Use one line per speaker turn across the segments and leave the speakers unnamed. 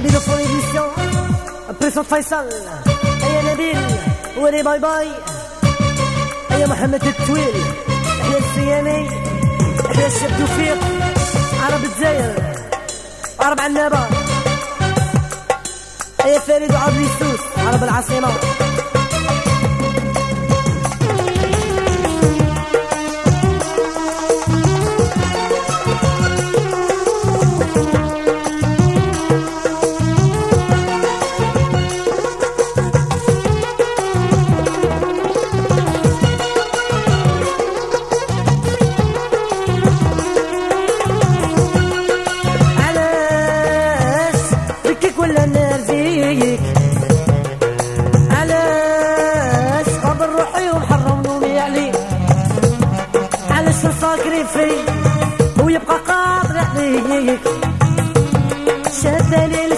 نبيل son émission. Présente Faisal. يا نبيل ولي باي باي. يا محمد التويل. يا السياني. يا الشيخ توفيق. عرب الجزائر. عرب عنابة. يا فريد وعبد السوس. عرب العاصمة. يفري ويبقى قادر عليك. شاد لي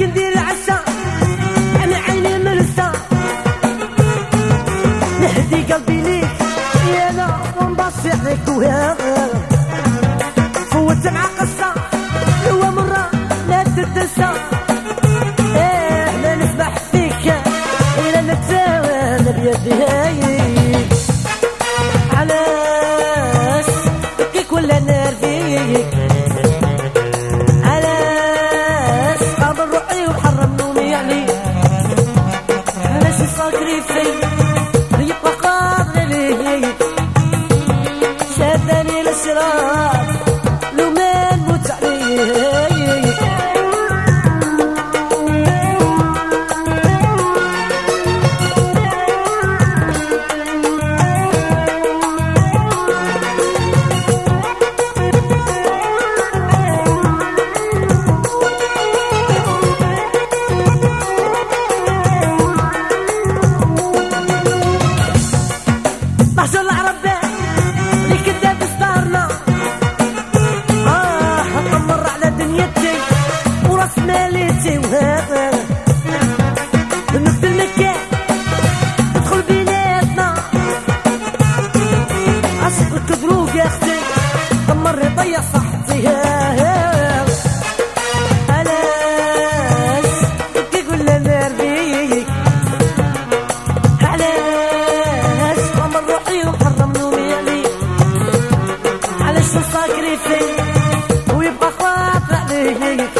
كندير العسى. أنا عيني ملسة نهدي قلبي ليك. يا أنا ونبصي عليك فوت مع قصة. hey, hey.